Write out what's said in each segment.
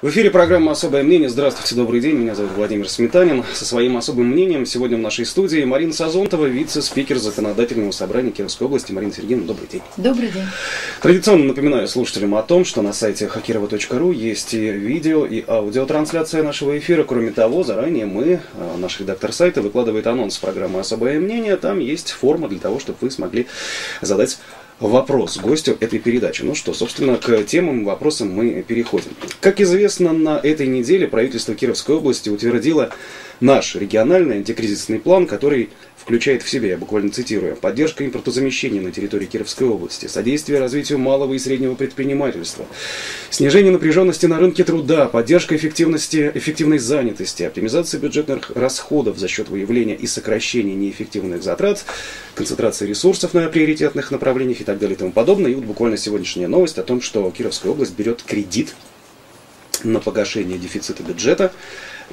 В эфире программа «Особое мнение». Здравствуйте, добрый день. Меня зовут Владимир Сметанин. Со своим особым мнением сегодня в нашей студии Марина Сазонтова, вице-спикер Законодательного собрания Кировской области. Марина Сергеевна, добрый день. Добрый день. Традиционно напоминаю слушателям о том, что на сайте хакирова.ру есть и видео, и аудиотрансляция нашего эфира. Кроме того, заранее мы, э, наш редактор сайта, выкладывает анонс программы «Особое мнение». Там есть форма для того, чтобы вы смогли задать вопрос гостю этой передачи. Ну что, собственно, к темам, вопросам мы переходим. Как известно, на этой неделе правительство Кировской области утвердило наш региональный антикризисный план, который включает в себя, я буквально цитирую, поддержка импортозамещения на территории Кировской области, содействие развитию малого и среднего предпринимательства, снижение напряженности на рынке труда, поддержка эффективности, эффективной занятости, оптимизация бюджетных расходов за счет выявления и сокращения неэффективных затрат, концентрация ресурсов на приоритетных направлениях и так далее и тому подобное. И вот буквально сегодняшняя новость о том, что Кировская область берет кредит на погашение дефицита бюджета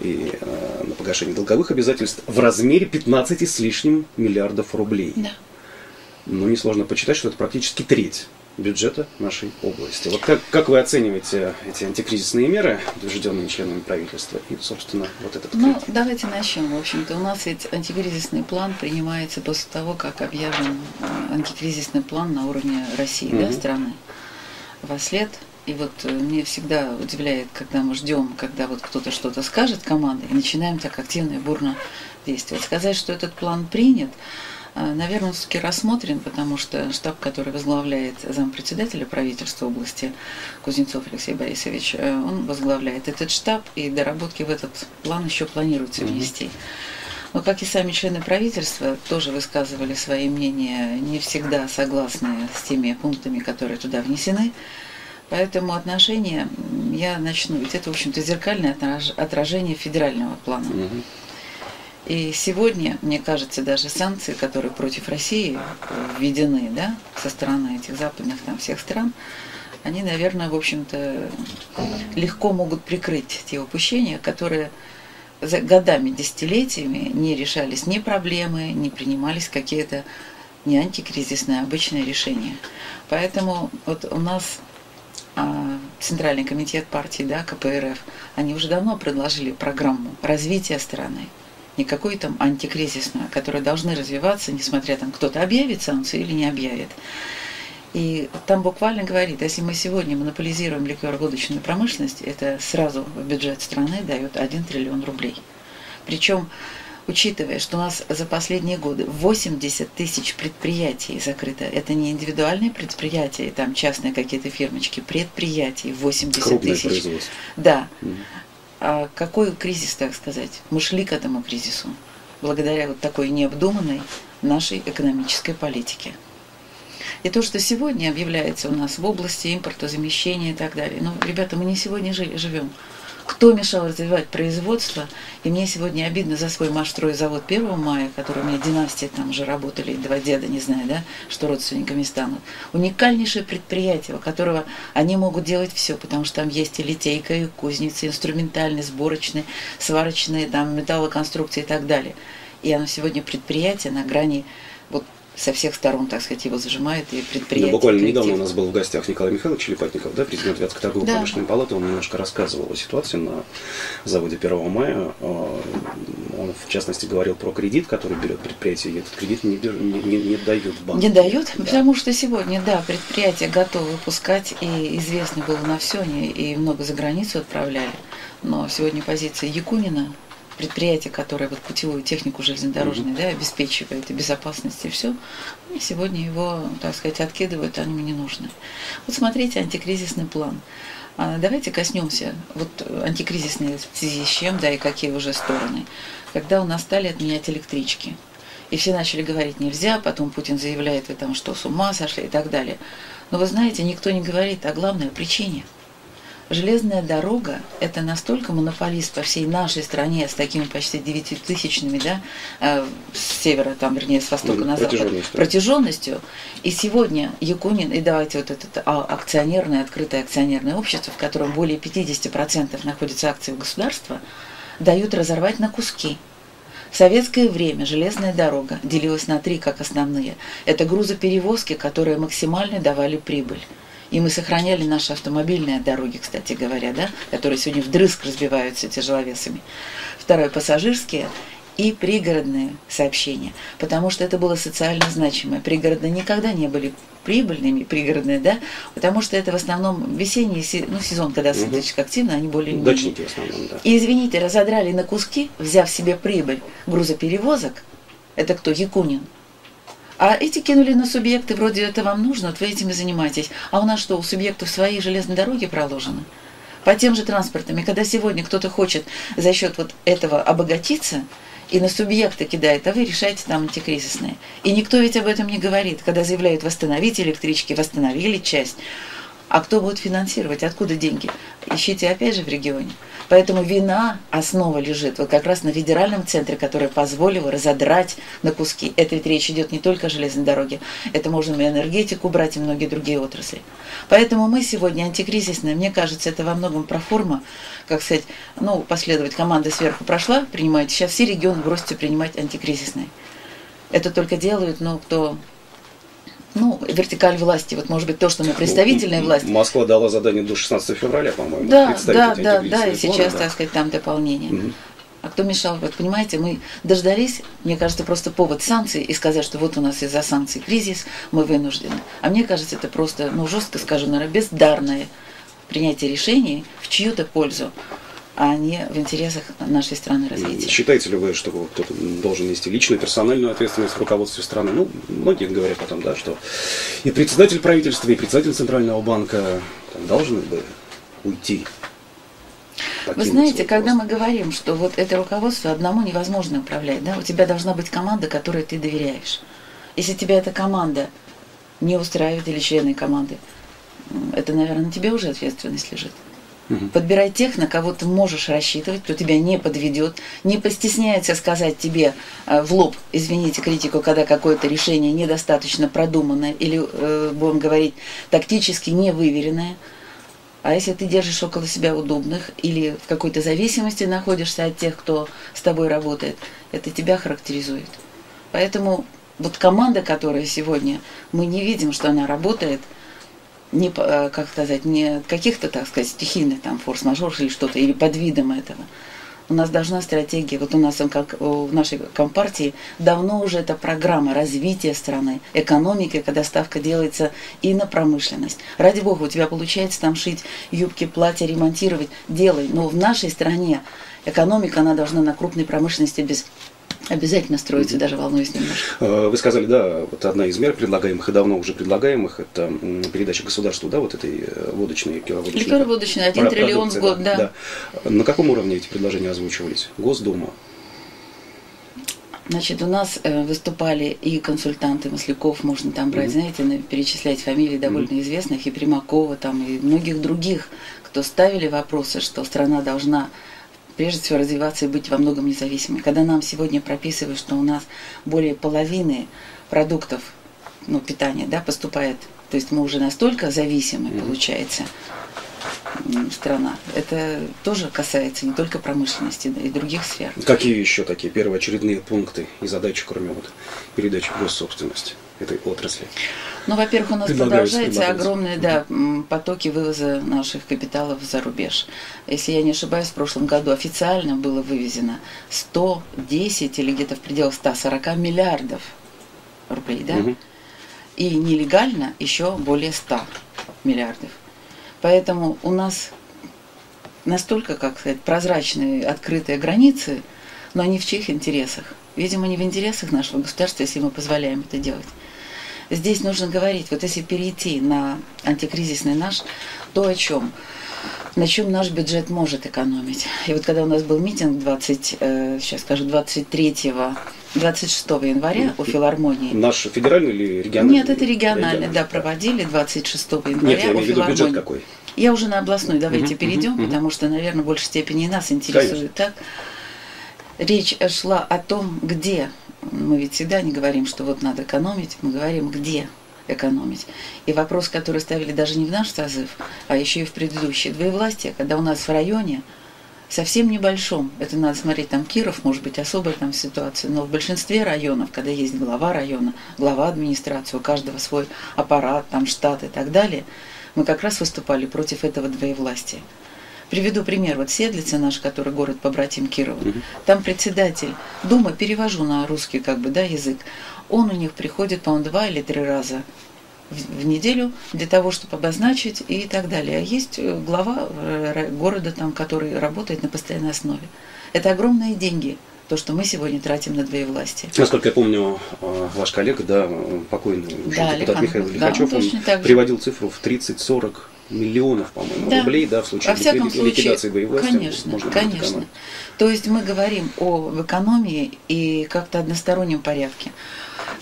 и э, на погашение долговых обязательств в размере 15 с лишним миллиардов рублей. Да. Ну, несложно почитать, что это практически треть бюджета нашей области. Вот как, как вы оцениваете эти антикризисные меры, утвержденные членами правительства, и, собственно, вот этот Ну, кредит? давайте начнем. В общем-то, у нас ведь антикризисный план принимается после того, как объявлен э, антикризисный план на уровне России, да, Мгм. страны. Во след. И вот э, мне всегда удивляет, когда мы ждем, когда вот кто-то что-то скажет командой, и начинаем так активно и бурно действовать. Сказать, что этот план принят, э, наверное, все-таки рассмотрен, потому что штаб, который возглавляет зампредседателя правительства области Кузнецов Алексей Борисович, э, он возглавляет этот штаб, и доработки в этот план еще планируется внести. Но, как и сами члены правительства, тоже высказывали свои мнения, не всегда согласные с теми пунктами, которые туда внесены. Поэтому отношения, я начну, ведь это, в общем-то, зеркальное отраж- отражение федерального плана. И сегодня, мне кажется, даже санкции, которые против России введены да, со стороны этих западных там, всех стран, они, наверное, в общем-то, легко могут прикрыть те упущения, которые за годами, десятилетиями не решались ни проблемы, не принимались какие-то не антикризисные, а обычные решения. Поэтому вот у нас Центральный комитет партии, да, КПРФ, они уже давно предложили программу развития страны не какую там антикризисную, которые должны развиваться, несмотря там кто-то объявит санкции или не объявит. И там буквально говорит, если мы сегодня монополизируем ликероводочную промышленность, это сразу в бюджет страны дает 1 триллион рублей. Причем, учитывая, что у нас за последние годы 80 тысяч предприятий закрыто, это не индивидуальные предприятия, там частные какие-то фирмочки, предприятий 80 Крупное тысяч. Да. Мгм. А какой кризис, так сказать? Мы шли к этому кризису благодаря вот такой необдуманной нашей экономической политике. И то, что сегодня объявляется у нас в области импортозамещения и так далее, ну, ребята, мы не сегодня жили, живем. Кто мешал развивать производство? И мне сегодня обидно за свой завод 1 мая, который у меня династия там уже работали, два деда, не знаю, да, что родственниками станут. Уникальнейшее предприятие, у которого они могут делать все, потому что там есть и литейка, и кузница, инструментальные, сборочные, сварочные, там, металлоконструкции и так далее. И оно сегодня предприятие на грани вот со всех сторон, так сказать, его зажимает и предприятие. буквально коллектив. недавно у нас был в гостях Николай Михайлович Черепатников, да, президент Вятской торговой Да. промышленной палаты, он немножко рассказывал о ситуации на заводе 1 мая. А, Он, в частности, говорил про кредит, который берет предприятие, и этот кредит не, бер- не, не- не дают банк. Не дают, Да. потому что сегодня, да, предприятия готовы выпускать, и известно было на все, они и много за границу отправляли. Но сегодня позиция Якунина, предприятие, которое вот путевую технику железнодорожную да, обеспечивает и безопасность, и все, и сегодня его, так сказать, откидывают, они мне не нужны. Вот смотрите антикризисный план. А Давайте коснемся вот антикризисной в связи с чем, да, и какие уже стороны. Когда у нас стали отменять электрички, и все начали говорить нельзя, потом Путин заявляет, вы там что, с ума сошли и так далее. Но вы знаете, никто не говорит о главной причине. Железная дорога – это настолько монополист по всей нашей стране с такими почти девятитысячными, да, э, с севера, там, вернее, с востока на запад, протяженностью. протяженностью. И сегодня Якунин, и давайте вот это а, акционерное, открытое акционерное общество, в котором более 50% находятся акции у государства, дают разорвать на куски. В советское время железная дорога делилась на три как основные. Это грузоперевозки, которые максимально давали прибыль. И мы сохраняли наши автомобильные дороги, кстати говоря, да, которые сегодня вдрызг разбиваются тяжеловесами. Второе, пассажирские и пригородные сообщения, потому что это было социально значимое. Пригородные никогда не были прибыльными, пригородные, да, потому что это в основном весенний ну, сезон, когда угу. активно, они более Дачники в основном, да. И, извините, разодрали на куски, взяв себе прибыль грузоперевозок, это кто, Якунин, а эти кинули на субъекты, вроде это вам нужно, вот вы этим и занимаетесь. А у нас что, у субъектов свои железные дороги проложены? По тем же транспортам. И когда сегодня кто-то хочет за счет вот этого обогатиться, и на субъекта кидает, а вы решаете там антикризисные. И никто ведь об этом не говорит. Когда заявляют восстановить электрички, восстановили часть. А кто будет финансировать? Откуда деньги? Ищите опять же в регионе. Поэтому вина, основа лежит вот как раз на федеральном центре, который позволил разодрать на куски. Это ведь речь идет не только о железной дороге, это можно и энергетику брать, и многие другие отрасли. Поэтому мы сегодня антикризисные, мне кажется, это во многом проформа, как сказать, ну, последовать команда сверху прошла, принимаете, сейчас все регионы бросятся принимать антикризисные. Это только делают, ну, кто ну, вертикаль власти. Вот, может быть, то, что мы представительная ну, власть. Москва дала задание до 16 февраля, по-моему. Да, да, да, да, и сейчас, да. так сказать, там дополнение. Угу. А кто мешал? Вот понимаете, мы дождались, мне кажется, просто повод санкций и сказать, что вот у нас из-за санкций кризис, мы вынуждены. А мне кажется, это просто, ну, жестко скажу, наверное, бездарное принятие решений в чью-то пользу а не в интересах нашей страны развития. Считаете ли вы, что кто-то должен нести личную, персональную ответственность в руководстве страны? Ну, многие говорят потом, да, что и председатель правительства, и председатель Центрального банка там, должны бы уйти. Вы знаете, когда мы говорим, что вот это руководство одному невозможно управлять, да, у тебя должна быть команда, которой ты доверяешь. Если тебя эта команда не устраивает или члены команды, это, наверное, на тебе уже ответственность лежит. Угу. Подбирай тех, на кого ты можешь рассчитывать, кто тебя не подведет, не постесняется сказать тебе э, в лоб, извините критику, когда какое-то решение недостаточно продуманное или, э, будем говорить, тактически невыверенное. А если ты держишь около себя удобных или в какой-то зависимости находишься от тех, кто с тобой работает, это тебя характеризует. Поэтому вот команда, которая сегодня, мы не видим, что она работает – не, э, как сказать, не каких-то, так сказать, стихийных там форс-мажор или что-то, или под видом этого. У нас должна стратегия, вот у нас как в нашей компартии давно уже эта программа развития страны, экономики, когда ставка делается и на промышленность. Ради бога, у тебя получается там шить юбки, платья, ремонтировать, делай. Но в нашей стране экономика, она должна на крупной промышленности без Обязательно строится, даже волнуюсь немножко. Э, вы сказали, да, вот одна из мер предлагаемых и давно уже предлагаемых, это передача государству, да, вот этой э, водочной, водочной. Ликероводочной, один триллион в год, да, да. да. На каком уровне эти предложения озвучивались? Госдума? Значит, у нас э, выступали и консультанты Масляков, можно там брать, mm-hmm. знаете, перечислять фамилии довольно mm-hmm. известных, и Примакова, там, и многих других, кто ставили вопросы, что страна должна прежде всего развиваться и быть во многом независимой. Когда нам сегодня прописывают, что у нас более половины продуктов ну, питания да, поступает, то есть мы уже настолько зависимы, mm-hmm. получается, страна. Это тоже касается не только промышленности, но и других сфер. Какие еще такие первоочередные пункты и задачи, кроме вот передачи госсобственности этой отрасли? Ну, во-первых, у нас продолжаются огромные да, потоки вывоза наших капиталов за рубеж. Если я не ошибаюсь, в прошлом году официально было вывезено 110 или где-то в пределах 140 миллиардов рублей, да? Угу. И нелегально еще более 100 миллиардов. Поэтому у нас настолько, как сказать, прозрачные, открытые границы, но они в чьих интересах? Видимо, не в интересах нашего государства, если мы позволяем это делать. Здесь нужно говорить, вот если перейти на антикризисный наш, то о чем? На чем наш бюджет может экономить. И вот когда у нас был митинг 20, э, сейчас скажу, 23 26 января у филармонии. Наш федеральный или региональный? Нет, это региональный, региональный да, проводили 26 января Нет, я имею в виду бюджет какой? Я уже на областной, давайте угу, перейдем, угу, потому что, наверное, в большей степени нас интересует. Так? Речь шла о том, где мы ведь всегда не говорим, что вот надо экономить, мы говорим, где экономить. И вопрос, который ставили даже не в наш созыв, а еще и в предыдущие двоевластия, когда у нас в районе совсем небольшом, это надо смотреть, там Киров, может быть, особая там ситуация, но в большинстве районов, когда есть глава района, глава администрации, у каждого свой аппарат, там штат и так далее, Мы как раз выступали против этого двоевластия. Приведу пример. Вот Седлица наш, который город побратим Кирова, Мгм. там председатель Думы, перевожу на русский как бы, да, язык, он у них приходит, по-моему, два или три раза в, в неделю для того, чтобы обозначить и так далее. А есть э, глава э, города там, который работает на постоянной основе. Это огромные деньги, то, что мы сегодня тратим на двоевластие. Насколько я помню, э, ваш коллега, да, покойный Да, депутат Лихан- Михаил да, Лихачев, он он же. приводил цифру в 30-40 миллионов, по-моему, Да. рублей, да, в случае Во всяком ликви- случае, ликвидации двоевластия. конечно, можно конечно. экономить. То есть мы говорим о экономии и как-то одностороннем порядке.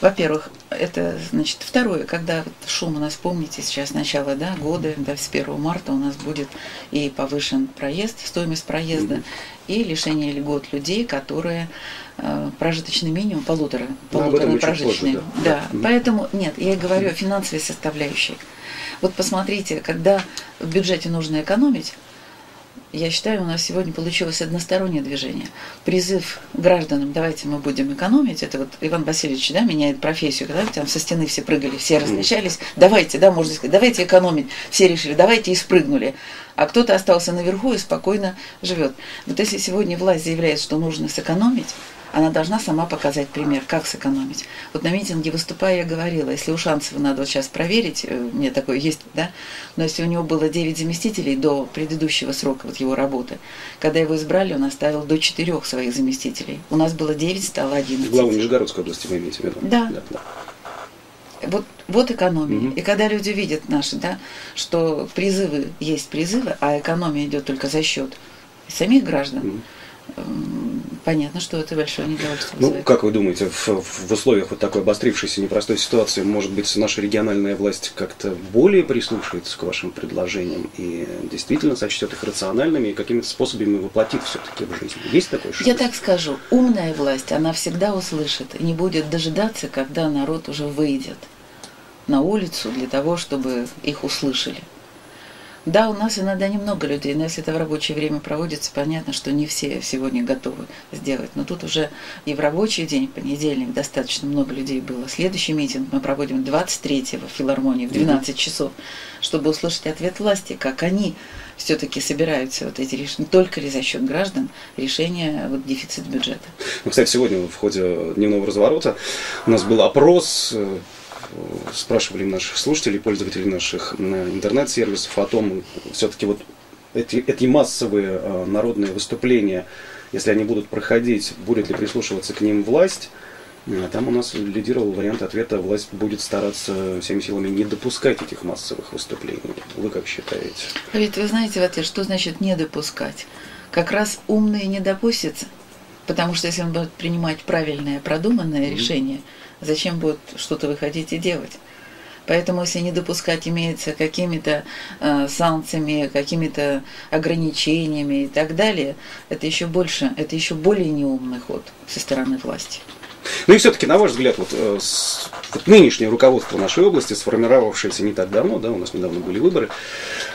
Во-первых, это, значит, второе, когда шум у нас, помните, сейчас начало да, года, да, с 1 марта у нас будет и повышен проезд, стоимость проезда, Мгм. и лишение льгот людей, которые прожиточный минимум, полутора, Ну, чуть прожиточный. позже, да. да. Да. Поэтому, нет, я говорю о финансовой составляющей. Вот посмотрите, когда в бюджете нужно экономить, я считаю, у нас сегодня получилось одностороннее движение. Призыв гражданам, давайте мы будем экономить. Это вот Иван Васильевич да, меняет профессию, когда там со стены все прыгали, все размещались. Давайте, да, можно сказать, давайте экономить. Все решили, давайте и спрыгнули. А кто-то остался наверху и спокойно живет. Вот если сегодня власть заявляет, что нужно сэкономить, она должна сама показать пример, как сэкономить. Вот на митинге выступая, я говорила, если у Шанцева надо вот сейчас проверить, э, мне такое есть, да, но если у него было 9 заместителей до предыдущего срока вот его работы, когда его избрали, он оставил до 4 своих заместителей. У нас было 9, стало 11. Главу Нижегородской области вы имеете в виду? Да. да. Вот, вот экономия. Мгм. И когда люди видят наши, да, что призывы есть призывы, а экономия идет только за счет самих граждан, м, понятно, что это большое недовольство Ну, вызывает. как вы думаете, в, в условиях вот такой обострившейся непростой ситуации, может быть, наша региональная власть как-то более прислушается к вашим предложениям и действительно сочтет их рациональными и какими-то способами воплотит все-таки в жизнь? Есть такой шанс? Я так скажу, умная власть, она всегда услышит и не будет дожидаться, когда народ уже выйдет на улицу для того, чтобы их услышали. Да, у нас иногда немного людей, но если это в рабочее время проводится, понятно, что не все сегодня готовы сделать. Но тут уже и в рабочий день, понедельник, достаточно много людей было. Следующий митинг мы проводим 23-го в филармонии в 12 часов, чтобы услышать ответ власти, как они все-таки собираются вот эти решения, только ли за счет граждан решения вот, дефицит бюджета. Ну, кстати, сегодня в ходе дневного разворота у нас был опрос, э, спрашивали наших слушателей, пользователей наших интернет-сервисов о том, все-таки вот эти, эти массовые э, народные выступления, если они будут проходить, будет ли прислушиваться к ним власть? Э, Там у нас лидировал вариант ответа, власть будет стараться всеми силами не допускать этих массовых выступлений. Вы как считаете? А Ведь вы знаете, вот, что значит не допускать? Как раз умные не допустятся, потому что если он будет принимать правильное, продуманное Мгм. решение, зачем будет что-то выходить и делать? Поэтому, если не допускать имеется какими-то э, санкциями, какими-то ограничениями и так далее, это еще больше, это еще более неумный ход со стороны власти. Ну и все-таки, на ваш взгляд, вот, э, вот нынешнее руководство нашей области, сформировавшееся не так давно, да, у нас недавно были выборы,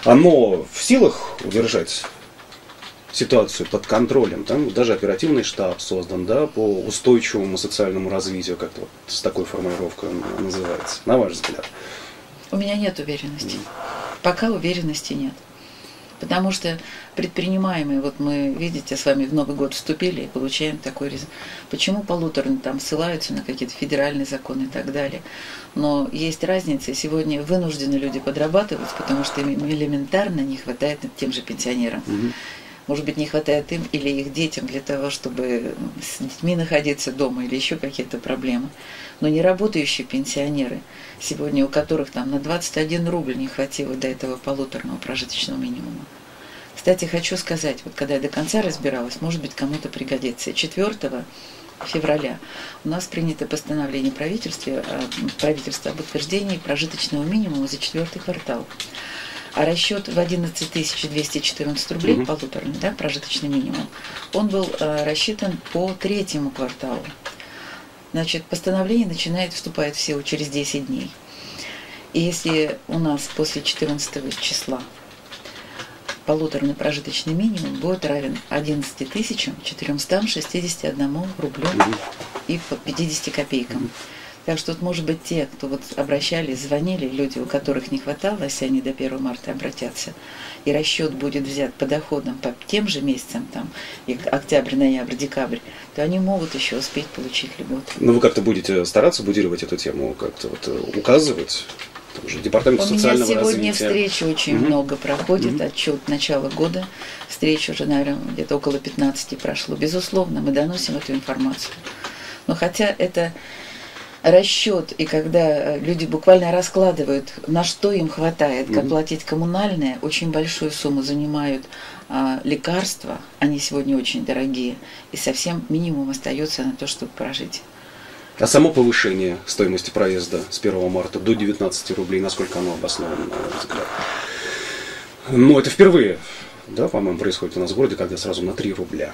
оно в силах удержать ситуацию под контролем, там даже оперативный штаб создан, да, по устойчивому социальному развитию, как-то вот с такой формулировкой он называется, на ваш взгляд. У меня нет уверенности. Пока уверенности нет. Потому что предпринимаемые, вот мы, видите, с вами в Новый год вступили и получаем такой результат. Почему полуторно там ссылаются на какие-то федеральные законы и так далее. Но есть разница, сегодня вынуждены люди подрабатывать, потому что им элементарно не хватает тем же пенсионерам. Мгм. Может быть, не хватает им или их детям для того, чтобы с детьми находиться дома или еще какие-то проблемы. Но не работающие пенсионеры, сегодня у которых там на 21 рубль не хватило до этого полуторного прожиточного минимума. Кстати, хочу сказать, вот когда я до конца разбиралась, может быть, кому-то пригодится. 4 февраля у нас принято постановление правительства, э, правительства об утверждении прожиточного минимума за четвертый квартал. А расчет в 11 214 рублей, Мгм. полуторный, да, прожиточный минимум, он был э, рассчитан по третьему кварталу. Значит, постановление начинает вступать в силу через 10 дней. И если у нас после 14 числа полуторный прожиточный минимум будет равен 11 461 рублю Мгм. и по 50 копейкам. Так что, вот, может быть, те, кто вот обращались, звонили, люди, у которых не хватало, если они до 1 марта обратятся, и расчет будет взят по доходам по тем же месяцам, там, октябрь, ноябрь, декабрь, то они могут еще успеть получить льготу. Но вы как-то будете стараться будировать эту тему, как-то вот э, указывать? Уже департамент У меня социального сегодня развития. встречи очень Мгм. много проходит, Мгм. отчет начала года. Встреч уже, наверное, где-то около 15 прошло. Безусловно, мы доносим эту информацию. Но хотя это расчет, и когда э, люди буквально раскладывают, на что им хватает, как Мгм. платить коммунальное, очень большую сумму занимают а, лекарства, они сегодня очень дорогие, и совсем минимум остается на то, чтобы прожить. А само повышение стоимости проезда с 1 марта до 19 рублей, насколько оно обосновано, на ваш взгляд? Ну, это впервые, да, по-моему, происходит у нас в городе, когда сразу на 3 рубля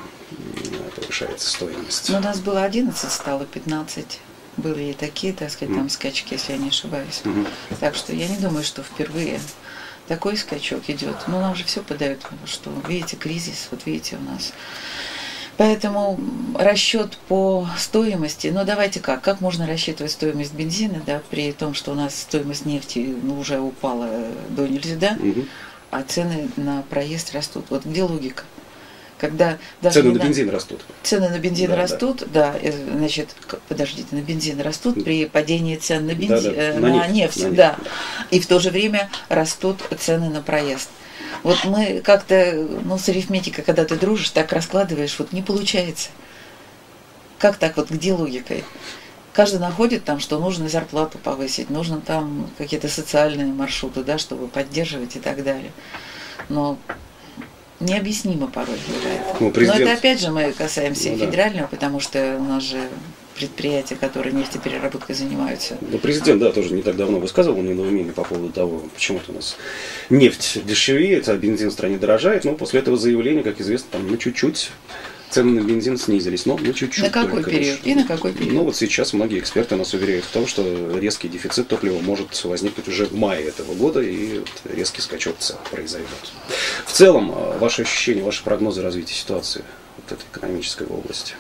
повышается стоимость. Ну, у нас было 11, стало 15. Были и такие, так сказать, там скачки, если я не ошибаюсь. Мгм. Так что я не думаю, что впервые такой скачок идет. Но нам же все подают, что видите, кризис, вот видите у нас. Поэтому расчет по стоимости, ну давайте как, как можно рассчитывать стоимость бензина, да, при том, что у нас стоимость нефти ну, уже упала до нельзя, да, Мгм. а цены на проезд растут. Вот где логика? Когда даже Цены на бензин растут. Цены на бензин Да, да. растут, да. э, значит, подождите, на бензин растут при падении цен на Да, бензин, да, э, на на, нефть, на нефть, да. да. И в то же время растут цены на проезд. Вот мы как-то, ну, с арифметикой, когда ты дружишь, так раскладываешь, вот не получается. Как так вот, где логика? Каждый находит там, что нужно зарплату повысить, нужно там какие-то социальные маршруты, да, чтобы поддерживать и так далее. Но необъяснимо порой бывает. Ну, Но президент- это опять же мы касаемся Ну и да. федерального, потому что у нас же предприятия, которые нефтепереработкой занимаются. Ну, президент, да, тоже не так давно высказывал недоумение по поводу того, почему-то у нас нефть дешевеет, а бензин в стране дорожает. Но после этого заявления, как известно, там на чуть-чуть цены на бензин снизились, но на чуть-чуть. На какой только период? лишь. И на какой период? Ну вот сейчас многие эксперты нас уверяют в том, что резкий дефицит топлива может возникнуть уже в мае этого года, и вот резкий скачок цен произойдет. В целом, э, ваши ощущения, ваши прогнозы развития ситуации вот этой экономической области?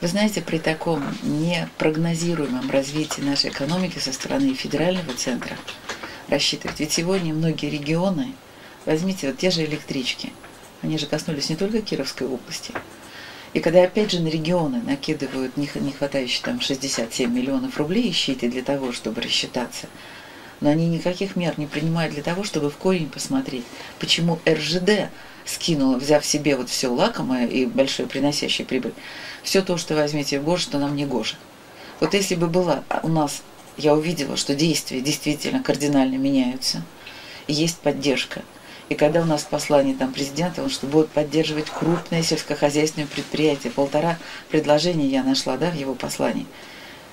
Вы знаете, при таком непрогнозируемом развитии нашей экономики со стороны федерального центра рассчитывать, ведь сегодня многие регионы, возьмите вот те же электрички, они же коснулись не только Кировской области. И когда опять же на регионы накидывают не хватающие там 67 миллионов рублей щиты для того, чтобы рассчитаться, но они никаких мер не принимают для того, чтобы в корень посмотреть, почему РЖД скинула, взяв себе вот все лакомое и большое приносящее прибыль, все то, что возьмите в гоже, что нам не гоже. Вот если бы была у нас, я увидела, что действия действительно кардинально меняются, есть поддержка. И когда у нас послание там президента, он что будет поддерживать крупное сельскохозяйственное предприятие, полтора предложения я нашла, да, в его послании.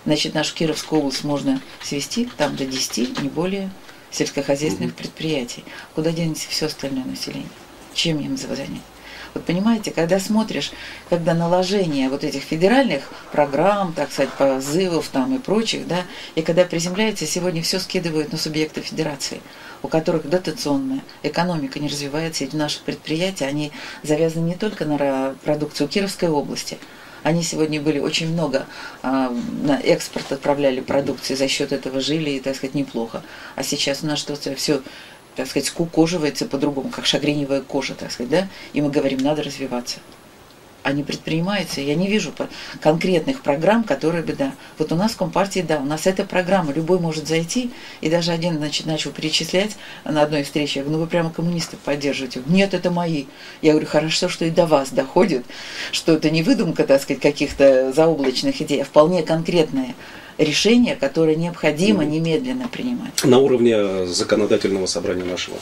Значит, нашу Кировскую область можно свести там до 10, не более, сельскохозяйственных предприятий. Куда денется все остальное население? Чем им занять? Вот понимаете, когда смотришь, когда наложение вот этих федеральных программ, так сказать, позывов там и прочих, да, и когда приземляется, сегодня все скидывают на субъекты федерации, у которых дотационная экономика не развивается, и наши предприятия, они завязаны не только на продукцию Кировской области, они сегодня были очень много а, на экспорт отправляли продукции, за счет этого жили и, так сказать, неплохо. А сейчас у нас что-то все, так сказать, скукоживается по-другому, как шагреневая кожа, так сказать, да? И мы говорим, надо развиваться. А не предпринимается. Я не вижу конкретных программ, которые бы, да. Вот у нас в Компартии, да, у нас эта программа, любой может зайти, и даже один, значит, начал перечислять на одной встрече, я говорю, ну вы прямо коммунистов поддерживаете. Нет, это мои. Я говорю, хорошо, что и до вас доходит, что это не выдумка, так сказать, каких-то заоблачных идей, а вполне конкретное решение, которое необходимо немедленно принимать. На уровне законодательного собрания нашего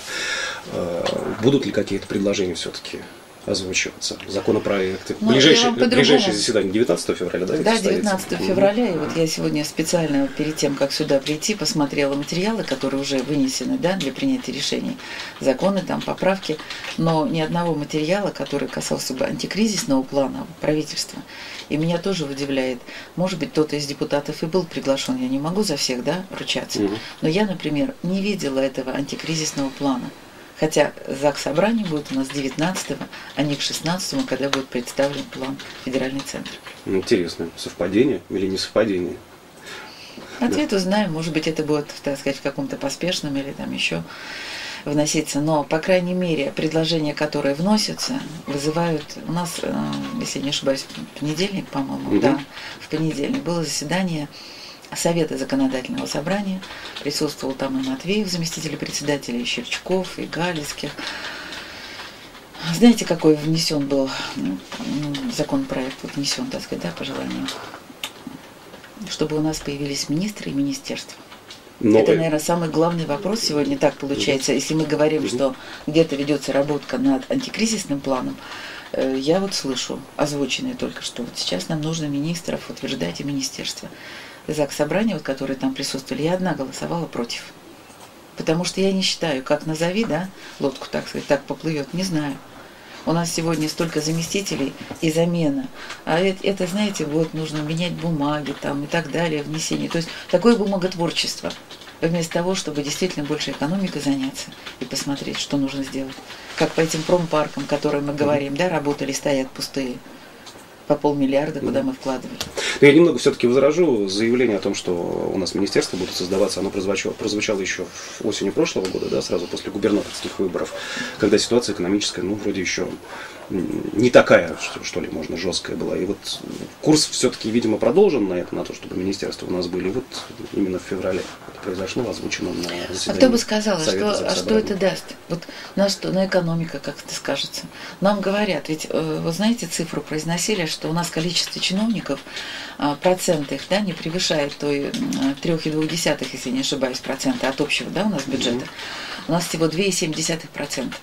э, будут ли какие-то предложения все-таки озвучиваться? Законопроекты? Ну, ближайшее, ближайшее заседание 19 февраля, да? Да, это состоится? 19 Мгм. февраля, и вот я сегодня специально перед тем, как сюда прийти, посмотрела материалы, которые уже вынесены да, для принятия решений, законы, там, поправки, но ни одного материала, который касался бы антикризисного плана правительства. И меня тоже удивляет, может быть, кто-то из депутатов и был приглашен, я не могу за всех да, ручаться, Мгм. но я, например, не видела этого антикризисного плана. Хотя ЗАГС собрание будет у нас 19 а не к 16 когда будет представлен план федеральный центр. Интересно, совпадение или не совпадение? Ответ узнаем, может быть, это будет, так сказать, в каком-то поспешном или там еще вноситься, но, по крайней мере, предложения, которые вносятся, вызывают... У нас, э, если не ошибаюсь, понедельник, по-моему, угу. да, в понедельник было заседание Совета законодательного собрания. Присутствовал там и Матвеев, заместитель председателя, и Щерчков, и Галицких. Знаете, какой внесен был законопроект, внесен, так сказать, да, по желанию? Чтобы у нас появились министры и министерства. Но... Это, наверное, самый главный вопрос сегодня. Так получается, если мы говорим, что где-то ведется работа над антикризисным планом, э, я вот слышу, озвученное только что, вот сейчас нам нужно министров утверждать и министерство. ЗАГС собрания, вот, которые там присутствовали, я одна голосовала против. Потому что я не считаю, как назови, да, лодку, так сказать, так поплывет, не знаю. У нас сегодня столько заместителей и замена. А это, это, знаете, вот нужно менять бумаги там и так далее, внесение. То есть такое бумаготворчество. Вместо того, чтобы действительно больше экономикой заняться и посмотреть, что нужно сделать. Как по этим промпаркам, которые мы говорим, да, работали, стоят пустые по полмиллиарда, куда мы вкладывали. Но я немного все-таки возражу. Заявление о том, что у нас министерство будут создаваться, оно прозвучало, прозвучало еще осенью прошлого года, да, сразу после губернаторских выборов, когда ситуация экономическая, ну, вроде еще не такая, что, что ли, можно, жесткая была. И вот курс все-таки, видимо, продолжен на это, на то, чтобы министерства у нас были. Вот именно в феврале это произошло, озвучено на заседании А кто бы сказал, а что, а что это даст? Вот на что, на экономика, как это скажется? Нам говорят, ведь э, вы знаете, цифру произносили, что у нас количество чиновников, а, процент их, да, не превышает той 3,2, если не ошибаюсь, процента от общего, да, у нас бюджета. Mm-hmm. У нас всего 2,7%.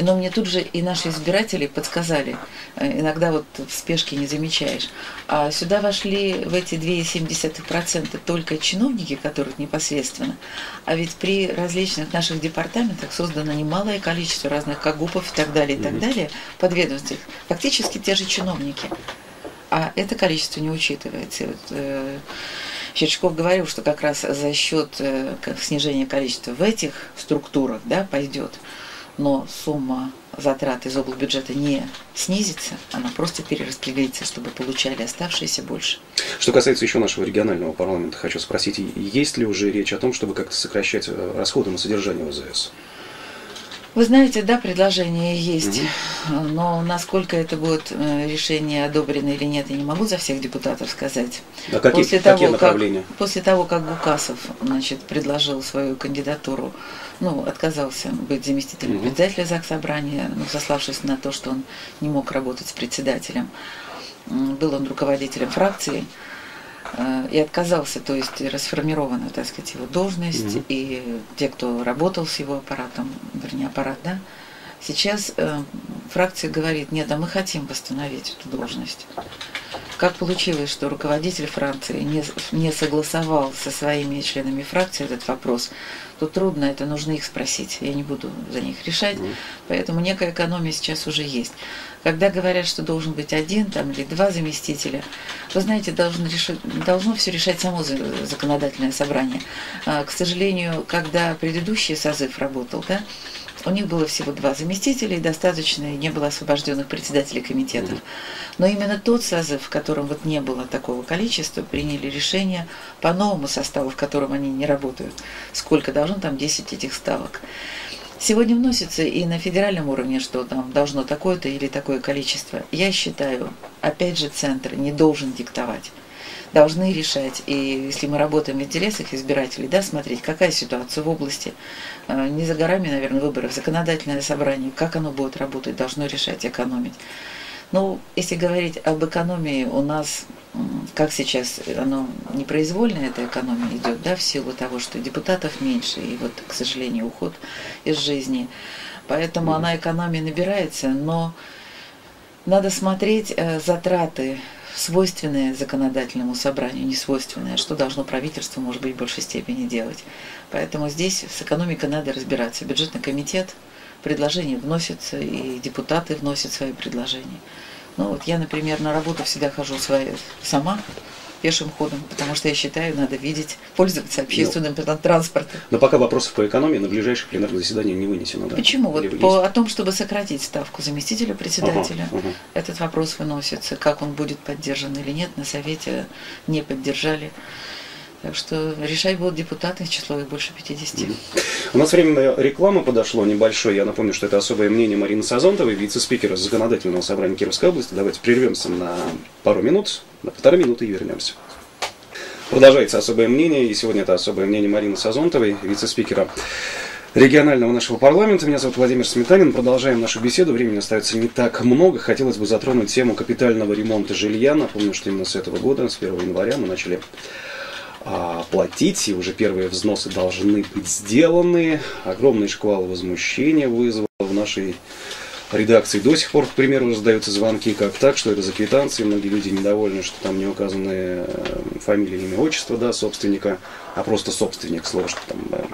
Но мне тут же и наши избиратели подсказали, э, иногда вот в спешке не замечаешь. А сюда вошли в эти 2,7% только чиновники, которых непосредственно. А ведь при различных наших департаментах создано немалое количество разных КАГУПов и так далее, и так далее, подведомств. Фактически те же чиновники. А это количество не учитывается. Вот, э, Щерчков говорил, что как раз за счет э, снижения количества в этих структурах да, пойдет но сумма затрат из облбюджета не снизится, она просто перераспределится, чтобы получали оставшиеся больше. Что касается еще нашего регионального парламента, хочу спросить, есть ли уже речь о том, чтобы как-то сокращать э, расходы на содержание ОЗС? Вы знаете, да, предложение есть, угу. но насколько это будет э, решение одобрено или нет, я не могу за всех депутатов сказать. А какие, после какие того, направления? Как, после того, как Гукасов значит, предложил свою кандидатуру, ну, отказался быть заместителем угу. председателя ЗАГС Собрания, ну, сославшись на то, что он не мог работать с председателем. Был он руководителем фракции, и отказался, то есть расформирована, так сказать, его должность, угу. и те, кто работал с его аппаратом, вернее, аппарат, да, сейчас э, фракция говорит, нет, а мы хотим восстановить эту должность. Как получилось, что руководитель Франции не, не согласовал со своими членами фракции этот вопрос, то трудно, это нужно их спросить. Я не буду за них решать, mm. поэтому некая экономия сейчас уже есть. Когда говорят, что должен быть один там, или два заместителя, вы знаете, должно, решить, должно все решать само законодательное собрание. А, к сожалению, когда предыдущий созыв работал, да, у них было всего два заместителя, и достаточно и не было освобожденных председателей комитетов. Но именно тот созыв, в котором вот не было такого количества, приняли решение по новому составу, в котором они не работают. Сколько должно там 10 этих ставок. Сегодня вносится и на федеральном уровне, что там должно такое-то или такое количество. Я считаю, опять же, центр не должен диктовать. Должны решать. И если мы работаем в интересах избирателей, да, смотреть, какая ситуация в области. Э, не за горами, наверное, выборов, законодательное собрание, как оно будет работать, должно решать, экономить. Ну, если говорить об экономии, у нас, как сейчас, оно непроизвольно, эта экономия идет, да, в силу того, что депутатов меньше, и вот, к сожалению, уход из жизни. Поэтому она экономия набирается, но надо смотреть э, затраты, свойственные законодательному собранию, не свойственные, что должно правительство, может быть, в большей степени делать. Поэтому здесь с экономикой надо разбираться. Бюджетный комитет – предложения вносятся, и депутаты вносят свои предложения. Ну вот я, например, на работу всегда хожу своей, сама, пешим ходом, потому что я считаю, надо видеть, пользоваться общественным но, транспортом. Но пока вопросов по экономии на ближайшее пленарное заседание не вынесено. Да? Почему? вот по, о том, чтобы сократить ставку заместителя председателя, ага, ага. этот вопрос выносится. Как он будет поддержан или нет, на совете не поддержали. Так что решать будут депутаты, число их больше 50. У нас время рекламы подошло небольшое. Я напомню, что это особое мнение Марины Сазонтовой, вице-спикера Законодательного собрания Кировской области. Давайте прервемся на пару минут, на полторы минуты и вернемся. Продолжается особое мнение, и сегодня это особое мнение Марины Сазонтовой, вице-спикера регионального нашего парламента. Меня зовут Владимир Сметанин. Продолжаем нашу беседу. Времени остается не так много. Хотелось бы затронуть тему капитального ремонта жилья. Напомню, что именно с этого года, с 1 января, мы начали а, платить, и уже первые взносы должны быть сделаны. Огромный шквал возмущения вызвал в нашей редакции. До сих пор, к примеру, раздаются звонки, как так, что это за квитанции. Многие люди недовольны, что там не указаны э, фамилия, имя, отчество да, собственника, а просто собственник, слово, что там э,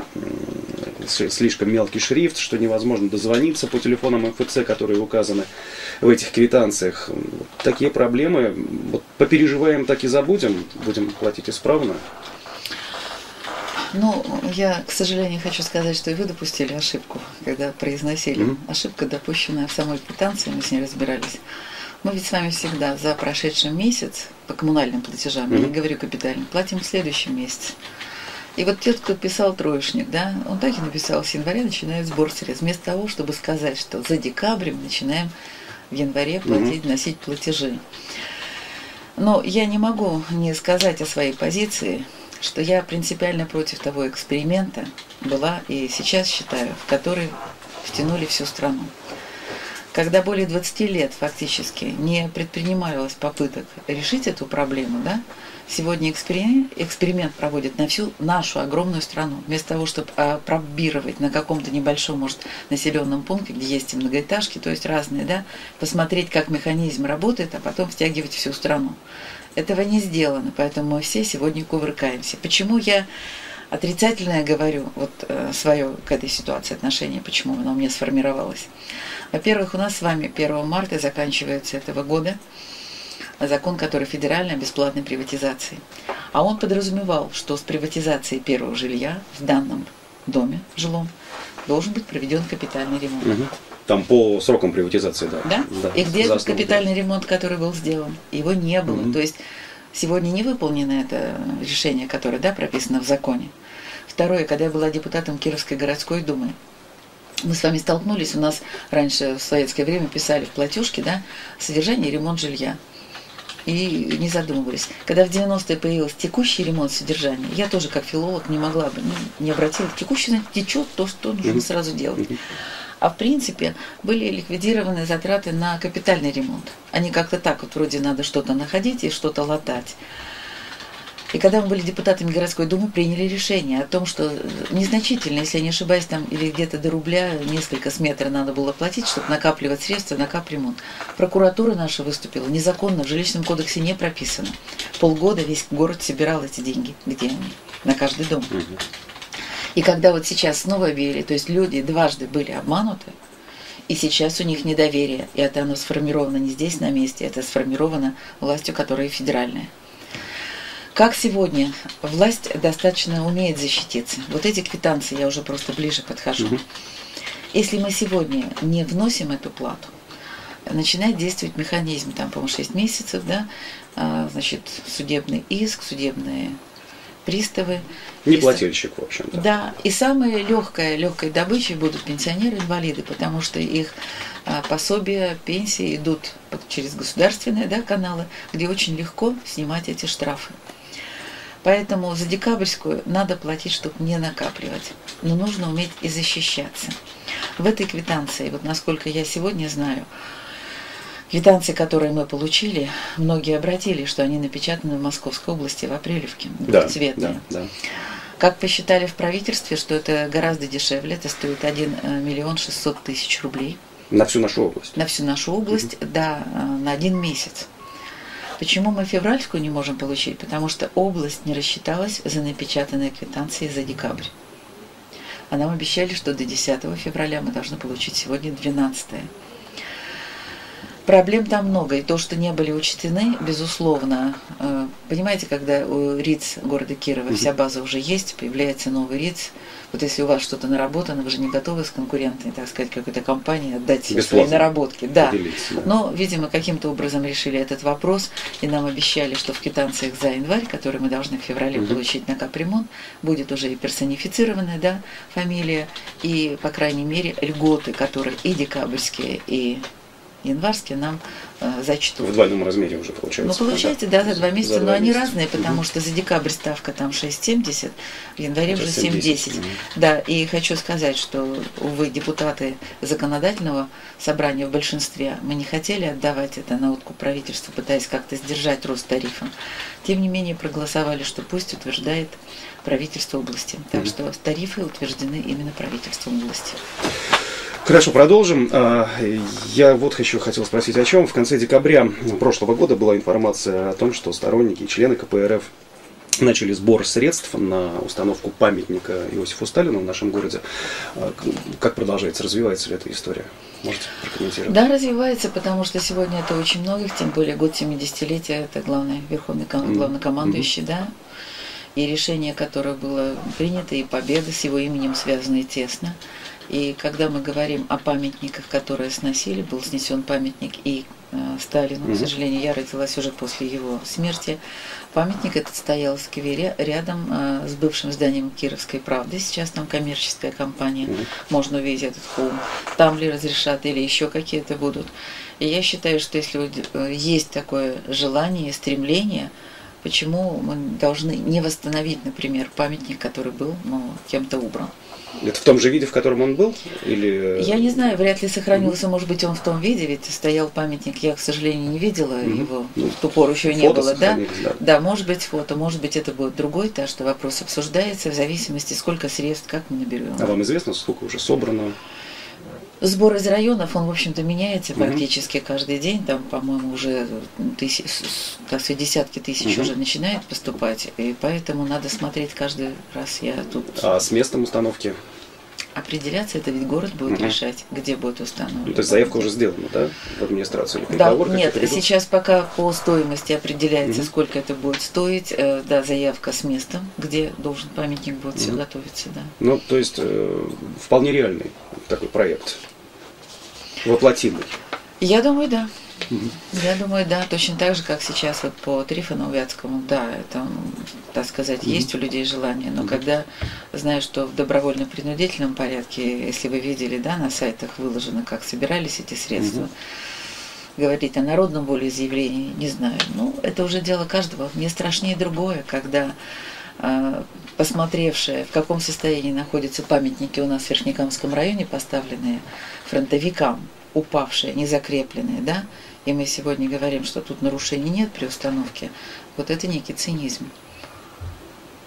слишком мелкий шрифт, что невозможно дозвониться по телефонам МФЦ, которые указаны в этих квитанциях. Такие проблемы. Вот попереживаем, так и забудем. Будем платить исправно. Ну, я, к сожалению, хочу сказать, что и вы допустили ошибку, когда произносили. Mm-hmm. Ошибка, допущенная в самой квитанции, мы с ней разбирались. Мы ведь с вами всегда за прошедший месяц по коммунальным платежам, mm-hmm. я не говорю капитальным, платим в следующем месяце. И вот тот, кто писал троечник, да, он так и написал, с января начинает сбор средств. Вместо того, чтобы сказать, что за декабрь мы начинаем в январе платить, mm-hmm. носить платежи. Но я не могу не сказать о своей позиции, что я принципиально против того эксперимента была и сейчас считаю, в который втянули всю страну. Когда более 20 лет фактически не предпринималось попыток решить эту проблему, да, сегодня эксперимент, эксперимент проводят на всю нашу огромную страну. Вместо того, чтобы а, пробировать на каком-то небольшом, может, населенном пункте, где есть и многоэтажки, то есть разные, да, посмотреть, как механизм работает, а потом втягивать всю страну. Этого не сделано, поэтому мы все сегодня кувыркаемся. Почему я отрицательное говорю, вот э, свое к этой ситуации отношение, почему оно у меня сформировалось? Во-первых, у нас с вами 1 марта заканчивается этого года закон, который федеральный о бесплатной приватизации. А он подразумевал, что с приватизацией первого жилья в данном доме жилом должен быть проведен капитальный ремонт. Угу. Там по срокам приватизации, да. Да? да. И где этот капитальный ремонт, который был сделан? Его не было. Угу. То есть сегодня не выполнено это решение, которое да, прописано в законе. Второе, когда я была депутатом Кировской городской думы, мы с вами столкнулись, у нас раньше в советское время писали в платежке, да, содержание и ремонт жилья. И не задумывались. Когда в 90-е появился текущий ремонт содержания, я тоже как филолог не могла бы, не, не обратила. Текущий течет то, что нужно сразу делать. А в принципе были ликвидированы затраты на капитальный ремонт. Они как-то так вот вроде надо что-то находить и что-то латать. И когда мы были депутатами городской думы, приняли решение о том, что незначительно, если я не ошибаюсь, там или где-то до рубля несколько с метра надо было платить, чтобы накапливать средства на капремонт. Прокуратура наша выступила незаконно, в жилищном кодексе не прописано. Полгода весь город собирал эти деньги. Где они? На каждый дом. И когда вот сейчас снова объявили, то есть люди дважды были обмануты, и сейчас у них недоверие, и это оно сформировано не здесь на месте, это сформировано властью, которая федеральная. Как сегодня власть достаточно умеет защититься. Вот эти квитанции, я уже просто ближе подхожу. Угу. Если мы сегодня не вносим эту плату, начинает действовать механизм, там, по-моему, 6 месяцев, да, а, значит, судебный иск, судебные приставы. Не плательщик, в общем-то. Да, и самая легкая, легкой добычей будут пенсионеры-инвалиды, потому что их а, пособия, пенсии идут через государственные да, каналы, где очень легко снимать эти штрафы. Поэтому за декабрьскую надо платить, чтобы не накапливать. Но нужно уметь и защищаться. В этой квитанции, вот насколько я сегодня знаю, Квитанции, которые мы получили, многие обратили, что они напечатаны в Московской области в Апрелевке, двухцветные. Да, да, Как посчитали в правительстве, что это гораздо дешевле, это стоит 1 э, миллион 600 тысяч рублей. На всю нашу область? На всю нашу область, угу. да, э, на один месяц. Почему мы февральскую не можем получить? Потому что область не рассчиталась за напечатанные квитанции за декабрь. А нам обещали, что до 10 февраля мы должны получить сегодня 12. Проблем там много, и то, что не были учтены, безусловно. Э, понимаете, когда у РИЦ города Кирова вся база уже есть, появляется новый РИЦ, вот если у вас что-то наработано, вы же не готовы с конкурентной, так сказать, какой-то компании отдать все свои наработки. Да. да. Но, видимо, каким-то образом решили этот вопрос, и нам обещали, что в квитанциях за январь, который мы должны в феврале угу. получить на капремонт, будет уже и персонифицированная да, фамилия, и, по крайней мере, льготы, которые и декабрьские, и январские нам э, зачтут. В двойном размере уже получается. Ну, получается, да, за два месяца, за но они месяца. разные, потому угу. что за декабрь ставка там 6,70, в январе уже 7,10. Угу. Да, и хочу сказать, что, увы, депутаты законодательного собрания в большинстве, мы не хотели отдавать это на откуп правительству, пытаясь как-то сдержать рост тарифа. Тем не менее, проголосовали, что пусть утверждает правительство области. Так угу. что тарифы утверждены именно правительством области. Хорошо, продолжим. А, я вот хочу, хотел спросить о чем. В конце декабря прошлого года была информация о том, что сторонники и члены КПРФ начали сбор средств на установку памятника Иосифу Сталину в нашем городе. А, как продолжается, развивается ли эта история? Можете прокомментировать? Да, развивается, потому что сегодня это очень многих, тем более год 70-летия, это главный верховный главнокомандующий, mm-hmm. да, и решение, которое было принято, и победа с его именем связаны тесно. И когда мы говорим о памятниках, которые сносили, был снесен памятник и э, Сталину, к сожалению, я родилась уже после его смерти. Памятник этот стоял в сквере рядом э, с бывшим зданием Кировской правды. Сейчас там коммерческая компания. Можно увидеть этот холм. Там ли разрешат или еще какие-то будут. И я считаю, что если э, есть такое желание, стремление, почему мы должны не восстановить, например, памятник, который был ну, кем-то убран. Это в том же виде, в котором он был? Или... Я не знаю, вряд ли сохранился, может быть, он в том виде, ведь стоял памятник, я, к сожалению, не видела mm-hmm. его, ну, в ту пору еще не было, да? да? Да, может быть, фото, может быть, это будет другой, так что вопрос обсуждается в зависимости, сколько средств, как мы наберем. А вам известно, сколько уже собрано? Сбор из районов, он, в общем-то, меняется угу. практически каждый день. Там, по-моему, уже тысяч, так сказать, десятки тысяч угу. уже начинает поступать. И поэтому надо смотреть каждый раз. Я тут... А с местом установки? Определяться, это ведь город будет угу. решать, где будет установлено. Ну, то есть заявка уже сделана, да, в администрацию? Или да, нет, сейчас пока по стоимости определяется, угу. сколько это будет стоить. Э, да, заявка с местом, где должен памятник будет угу. все готовиться, да. Ну, то есть э, вполне реальный такой проект воплотимый? Я думаю, да. Угу. Я думаю, да, точно так же, как сейчас вот по Трифону Вятскому, да, это, так сказать, угу. есть у людей желание, но угу. когда знаю, что в добровольно-принудительном порядке, если вы видели, да, на сайтах выложено, как собирались эти средства, говорить о народном волеизъявлении, не знаю, ну, это уже дело каждого. Мне страшнее другое, когда а, посмотревшие, в каком состоянии находятся памятники у нас в Верхнекамском районе, поставленные фронтовикам, упавшие, незакрепленные, да, и мы сегодня говорим, что тут нарушений нет при установке, вот это некий цинизм.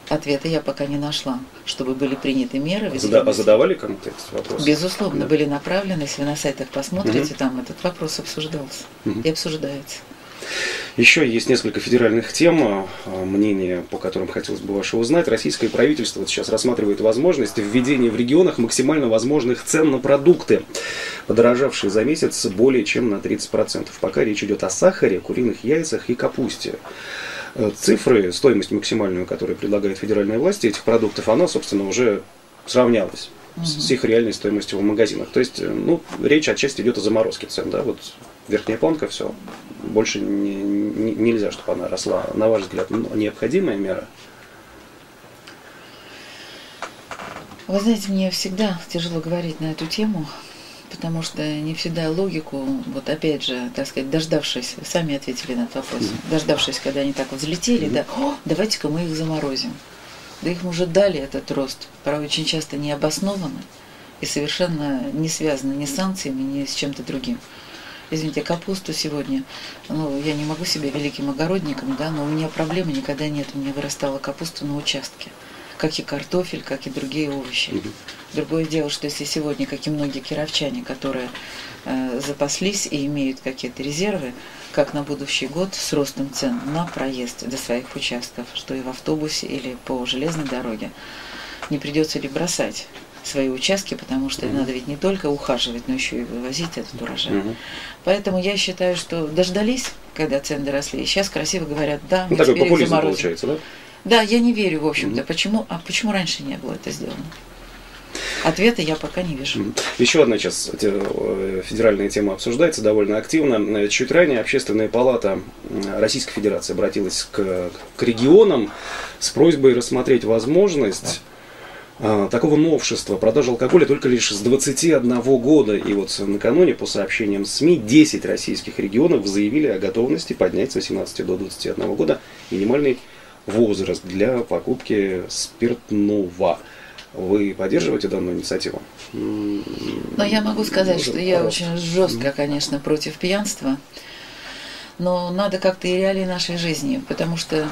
Ответа я пока не нашла, чтобы были приняты меры. Зада а задавали кому-то этот вопрос? Безусловно, да. были направлены. Если вы на сайтах посмотрите, угу. там этот вопрос обсуждался угу. и обсуждается. Еще есть несколько федеральных тем, а, мнения по которым хотелось бы ваше узнать. Российское правительство сейчас рассматривает возможность введения в регионах максимально возможных цен на продукты, подорожавшие за месяц более чем на 30%. Пока речь идет о сахаре, куриных яйцах и капусте э, цифры, стоимость максимальную, которую предлагает федеральная власть этих продуктов, она, собственно, уже сравнялась с их реальной стоимостью в магазинах. То есть, э, ну, речь отчасти идет о заморозке цен, да, вот верхняя планка, все. Больше не, не, нельзя, чтобы она росла. На ваш взгляд, ну, необходимая мера? Вы знаете, мне всегда тяжело говорить на эту тему, потому что не всегда логику, вот опять же, так сказать, дождавшись, сами ответили на этот вопрос, mm-hmm. дождавшись, когда они так взлетели, mm-hmm. да, давайте-ка мы их заморозим. Да их уже дали этот рост, порой очень часто необоснованно и совершенно не связано ни с санкциями, ни с чем-то другим извините, капусту сегодня, ну, я не могу себя великим огородником, да, но у меня проблемы никогда нет, у меня вырастала капуста на участке, как и картофель, как и другие овощи. Угу. Другое дело, что если сегодня, как и многие кировчане, которые э, запаслись и имеют какие-то резервы, как на будущий год с ростом цен на проезд до своих участков, что и в автобусе или по железной дороге, не придется ли бросать свои участки, потому что Мгм. надо ведь не только ухаживать, но еще и вывозить этот урожай. Мгм. Поэтому я считаю, что дождались, когда цены доросли, и сейчас красиво говорят, да, мы Ну, такой популизм получается, да? Да, я не верю, в общем-то. Мгм. Почему? А почему раньше не было это сделано? Ответа я пока не вижу. Еще одна сейчас э, федеральная тема обсуждается довольно активно. Э, Чуть ранее Общественная палата Российской Федерации обратилась к, к регионам с просьбой рассмотреть возможность такого новшества продажи алкоголя только лишь с 21 года. И вот накануне, по сообщениям СМИ, 10 российских регионов заявили о готовности поднять с 18 до 21 года минимальный возраст для покупки спиртного. Вы поддерживаете данную инициативу? Но я могу сказать, может, что я пожалуйста. очень жестко, конечно, против пьянства. Но надо как-то и реалии нашей жизни, потому что,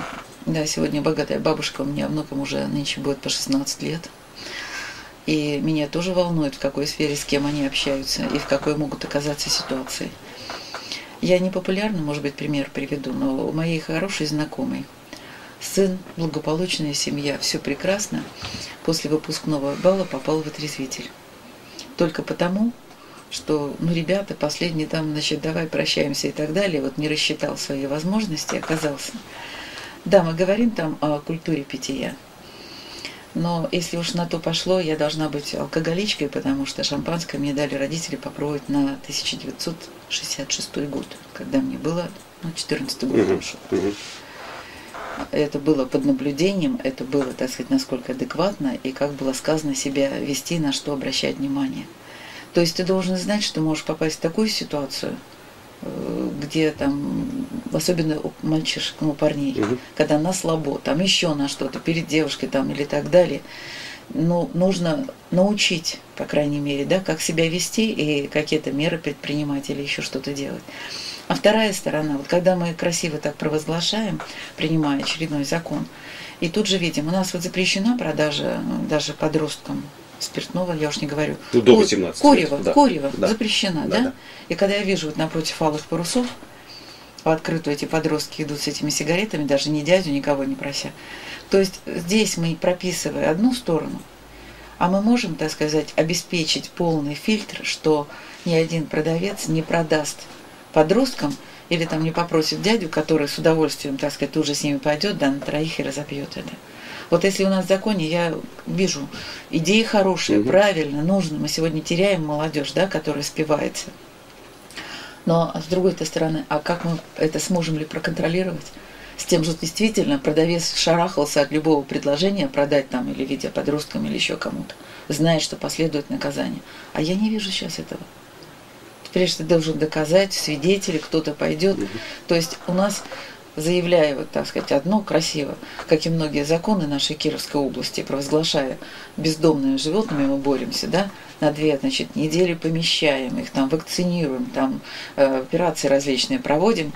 да, сегодня богатая бабушка, у меня внукам уже нынче будет по 16 лет. И меня тоже волнует, в какой сфере, с кем они общаются и в какой могут оказаться ситуации. Я не популярно, может быть, пример приведу, но у моей хорошей знакомой сын, благополучная семья, все прекрасно, после выпускного бала попал в отрезвитель. Только потому, что, ну, ребята, последний там, значит, давай прощаемся и так далее, вот не рассчитал свои возможности, оказался. Да, мы говорим там о культуре питья, но если уж на то пошло, я должна быть алкоголичкой, потому что шампанское мне дали родители попробовать на 1966 год, когда мне было, ну, 14 год мгм. Это было под наблюдением, это было, так сказать, насколько адекватно и как было сказано себя вести, на что обращать внимание. То есть ты должен знать, что можешь попасть в такую ситуацию, где там, особенно у мальчишек, ну, у парней, Мгм. когда на слабо, там еще на что-то, перед девушкой там или так далее, ну, нужно научить, по крайней мере, да, как себя вести и какие-то меры предпринимать или еще что-то делать. А вторая сторона, вот когда мы красиво так провозглашаем, принимая очередной закон, и тут же видим, у нас вот запрещена продажа ну, даже подросткам спиртного, я уж не говорю. Ну, до Ку- 18 лет, Курево, да. курево Да. запрещена, Да, да? да. И когда я вижу вот напротив алых парусов, в открытую эти подростки идут с этими сигаретами, даже ни дядю, никого не прося. То есть здесь мы прописывая одну сторону, а мы можем, так сказать, обеспечить полный фильтр, что ни один продавец не продаст подросткам или там не попросит дядю, который с удовольствием, так сказать, уже с ними пойдет, да, на троих и разобьет это. Вот если у нас в законе, я вижу, идеи хорошие, Мгм. правильно, нужно. Мы сегодня теряем молодежь, да, которая спивается. Но с другой-то стороны, а как мы это сможем ли проконтролировать? С тем же действительно продавец шарахался от любого предложения продать там или видя подросткам или еще кому-то, зная, что последует наказание. А я не вижу сейчас этого. Теперь ты должен доказать, свидетели, кто-то пойдет. То есть у нас, заявляя, вот, так сказать, одно красиво, как и многие законы нашей Кировской области, провозглашая бездомными животными мы боремся, да, на две, значит, недели помещаем их, там, вакцинируем, там, э, операции различные проводим,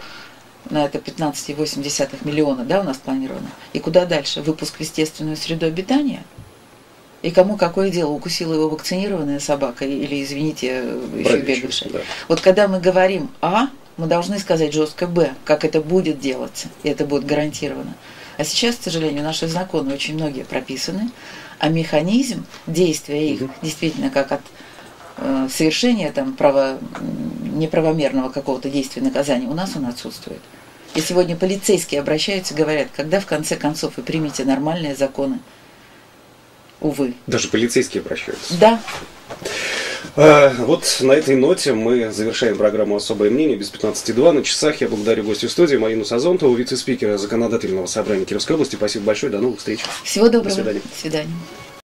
на это 15,8 миллиона, да, у нас планировано. И куда дальше? Выпуск в естественную среду обитания? И кому какое дело, укусила его вакцинированная собака или, извините, еще Бродячий, бегавшая? да. Вот когда мы говорим А, мы должны сказать жестко Б, как это будет делаться, и это будет гарантировано. А сейчас, к сожалению, наши законы очень многие прописаны, а механизм действия их действительно как от э, совершения там право, неправомерного какого-то действия наказания у нас он отсутствует. И сегодня полицейские обращаются, говорят, когда в конце концов вы примете нормальные законы. Увы. Даже полицейские обращаются. Да, вот на этой ноте мы завершаем программу «Особое мнение» без 15.2 на часах. Я благодарю гостю студии Марину Сазонтову, вице-спикера Законодательного собрания Кировской области. Спасибо большое, до новых встреч. всего доброго. свидания. До свидания.